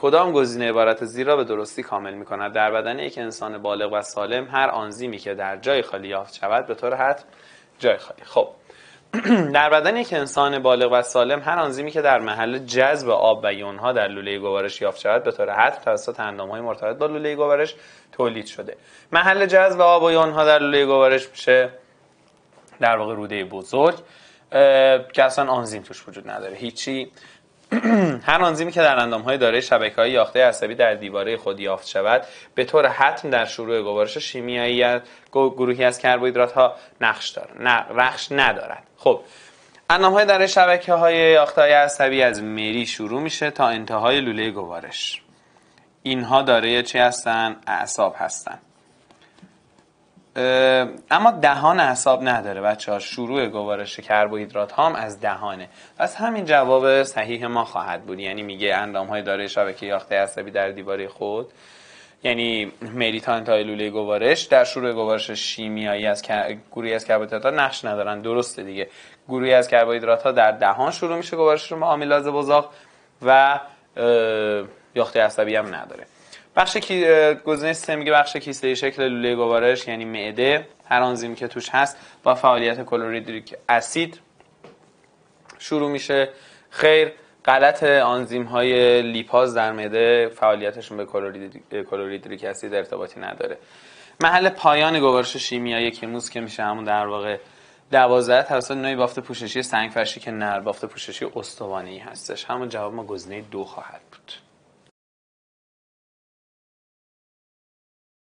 کدام گزینه عبارت زیر را به درستی کامل می کند در بدن یک انسان بالغ و سالم هر آنزیمی که در جای خالی یافت شود به طور حتم جای خالی. خب. در بدن یک انسان بالغ و سالم هر آنزیمی که در محل جذب آب و یونها در لوله گوارش یافت شود به طور حتم توسط های مرتبط با لوله گوارش تولید شده. محل جذب آب و یونها در لوله گوارش میشه؟ در واقع روده بزرگ که اصلا آنزیم توش وجود نداره. هیچی. هر آنزیمی که در اندام های دارای شبکه های یاخته عصبی در دیواره خود یافت شود به طور حتم در شروع گوارش شیمیایی گروهی از کربوهیدرات ها نقش دارد رخش ندارد. خب اندام های دارای شبکه های یاخته های عصبی از مری شروع میشه تا انتهای لوله گوارش. اینها دارای چی هستن؟ اعصاب هستن. اما دهان اعصاب نداره بچه ها شروع گوارش کربوهیدرات هم از دهانه. پس همین جواب صحیح ما خواهد بود. یعنی میگه اندام های داره شبکه یاخته عصبی در دیواره خود. یعنی مریتان تا لوله گوارش. در شروع گوارش شیمیایی از گروهی از کربوهیدرات ها نقش ندارن. درسته دیگه. گروهی از کربوهیدرات ها در دهان شروع میشه گوارش رو آمیلاز بزاق و یاخته عصبی هم نداره. بخش کی... گزینه سه میگه بخش کیسه شکل لوله گوارش یعنی معده. هر آنزیمی که توش هست با فعالیت کلوریدریک اسید شروع میشه. خیر غلط آنزیم های لیپاز در معده فعالیتشون به کلوریدریک اسید ارتباطی نداره. محل پایان گوارش شیمیایی کیموس که میشه همون در واقع 12 توسط نوعی بافت پوششی سنگ فرشی که نر بافت پوششی استوانه‌ای هستش. همون جواب ما گزینه دو خواهد